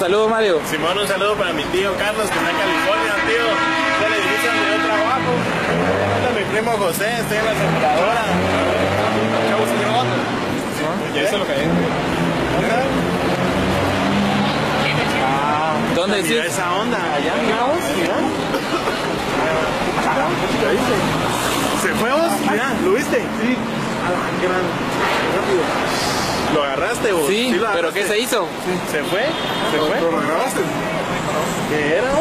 saludo, Mario. Simón, un saludo para mi tío Carlos, que está en California, tío. Ya le dije donde yo trabajo. Mi primo José, estoy en la aseguradora. Chavo, señor Otto. Ya hizo lo que hay. ¿Dónde esa onda, allá, mira. ¿Lo viste? ¿Se fue vos? Mira, ¿lo viste? Sí. qué gran. Rápido. ¿Lo agarraste vos? Sí, lo pero. ¿qué se hizo? ¿Se fue? ¿Se fue? ¿Lo agarraste? ¿Qué era?